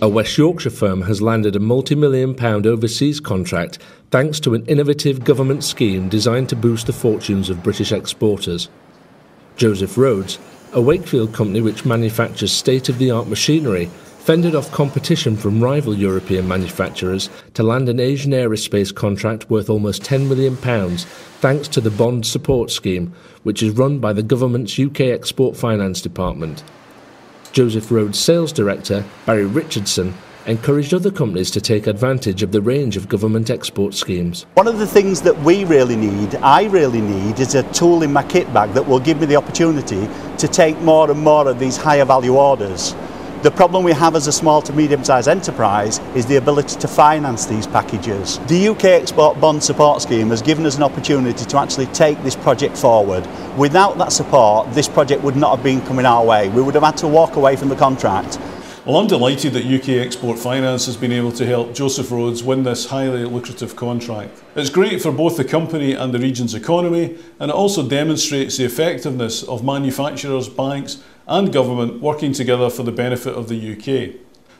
A West Yorkshire firm has landed a multi million pound overseas contract thanks to an innovative government scheme designed to boost the fortunes of British exporters. Joseph Rhodes, a Wakefield company which manufactures state of the art machinery, fended off competition from rival European manufacturers to land an Asian aerospace contract worth almost £10 million thanks to the Bond Support Scheme, which is run by the government's UK Export Finance Department. Joseph Rhodes' sales director, Barry Richardson, encouraged other companies to take advantage of the range of government export schemes. One of the things that we really need, I really need, is a tool in my kit bag that will give me the opportunity to take more and more of these higher value orders. The problem we have as a small to medium sized enterprise is the ability to finance these packages. The UK Export Bond Support Scheme has given us an opportunity to actually take this project forward. Without that support, this project would not have been coming our way. We would have had to walk away from the contract. Well, I'm delighted that UK Export Finance has been able to help Joseph Rhodes win this highly lucrative contract. It's great for both the company and the region's economy, and it also demonstrates the effectiveness of manufacturers, banks, and government working together for the benefit of the UK.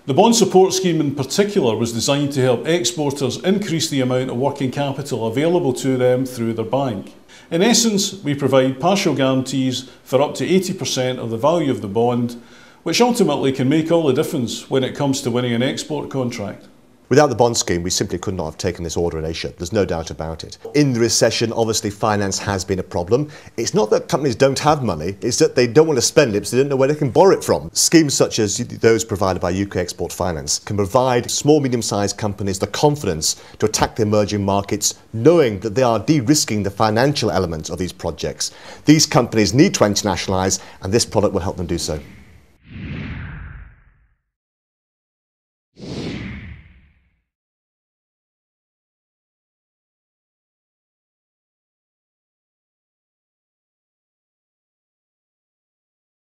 The bond support scheme in particular was designed to help exporters increase the amount of working capital available to them through their bank. In essence, we provide partial guarantees for up to 80% of the value of the bond, which ultimately can make all the difference when it comes to winning an export contract. Without the bond scheme, we simply could not have taken this order in Asia. There's no doubt about it. In the recession, obviously, finance has been a problem. It's not that companies don't have money, it's that they don't want to spend it because they don't know where they can borrow it from. Schemes such as those provided by UK Export Finance can provide small, medium sized companies the confidence to attack the emerging markets, knowing that they are de risking the financial element of these projects. These companies need to internationalise, and this product will help them do so.